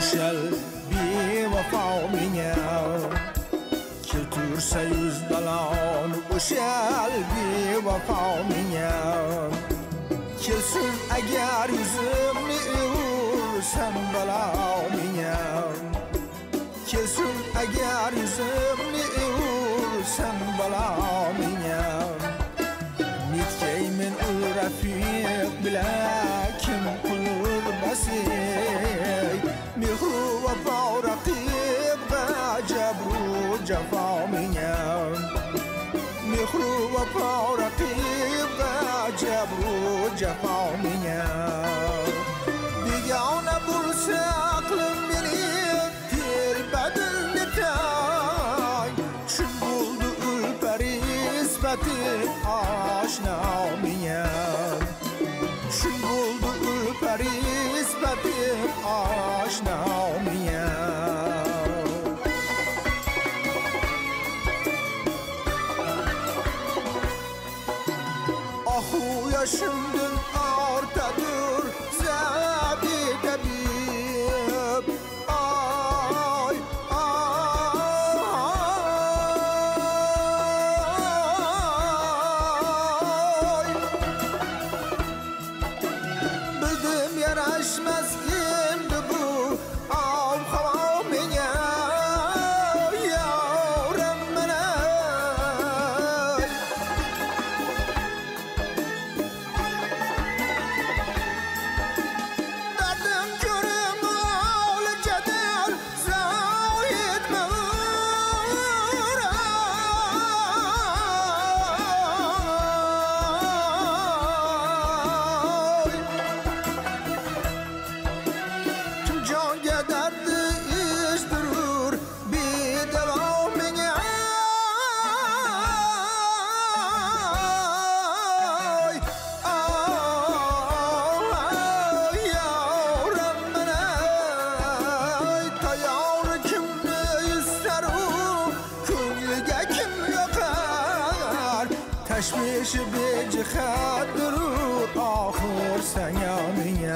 shall bevafo menga keltursa yuz balon o'shal bevafo menga kelsin agar yuzimni ursan balo menga kelsin agar yuzimni ursan balo menga netkaymen u rafiq bilan mehru vafo raqib jabru jafo menga begona bo'lsa aqlim meni telbadil netay shun bo'ldi ulpari sifatim oshna menga shun bo'ldi ulpari sifatim oshna menga Ahu yaşımdın تشویش بیج خط درو آخر سنیامیم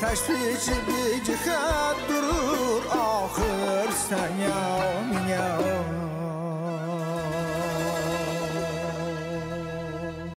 تشویش میشه بیج خط درو آخر سنیامیم